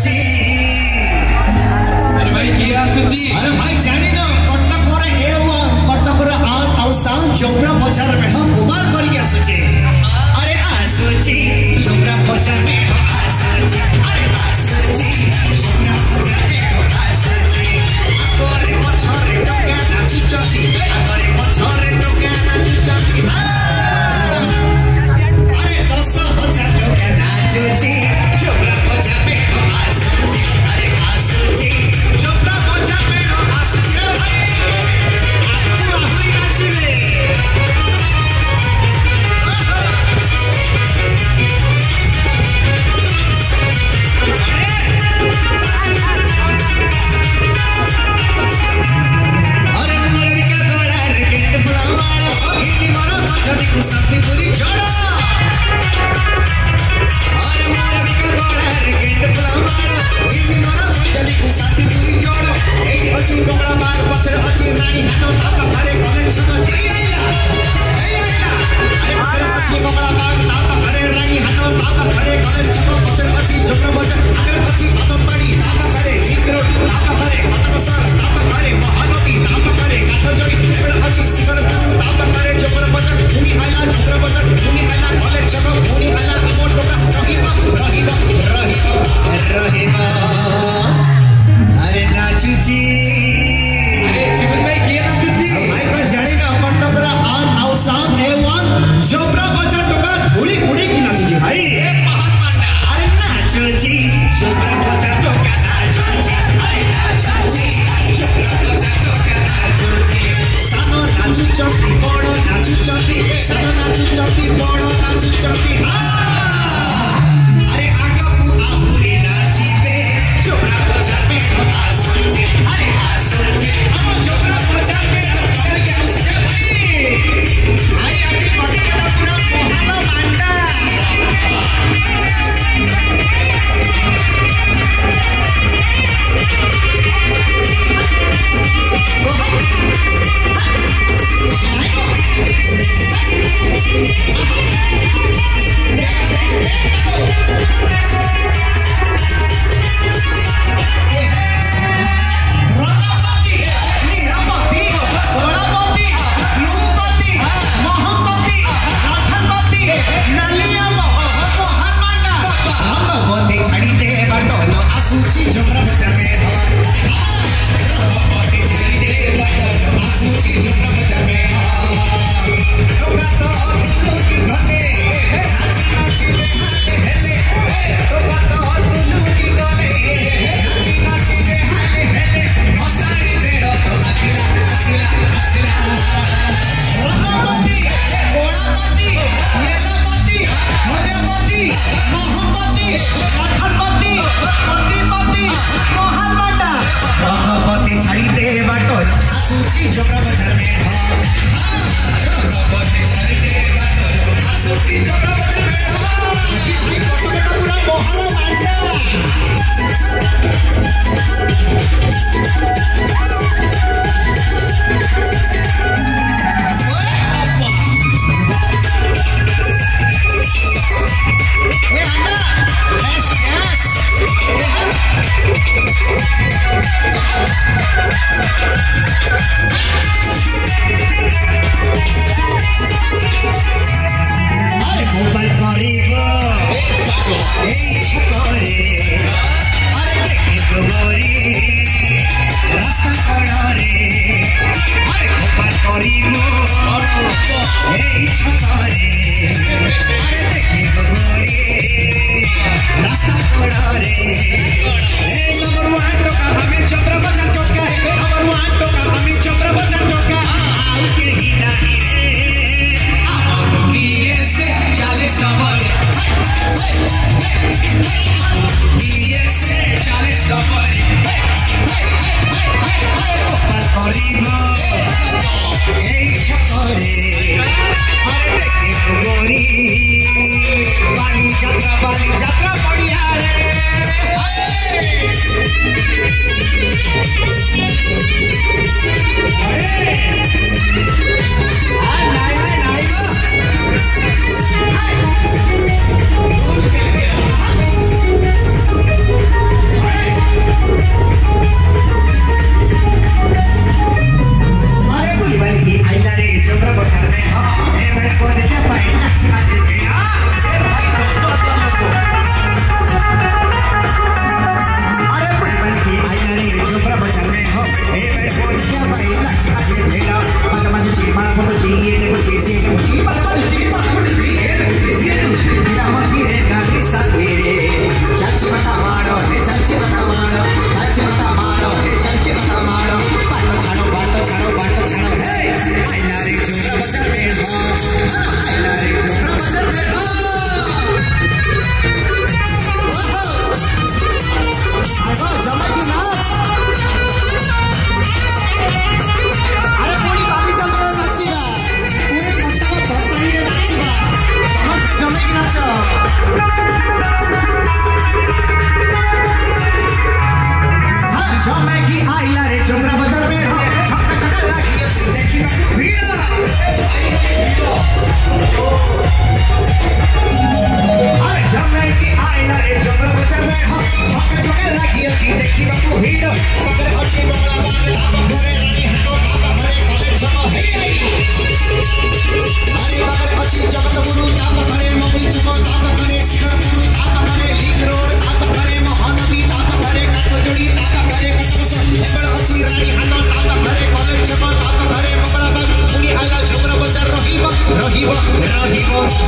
ti. চটি বড় নাচু চটি সাদা নাচু চটি বড় নাচু চটি। Jump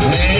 Hey.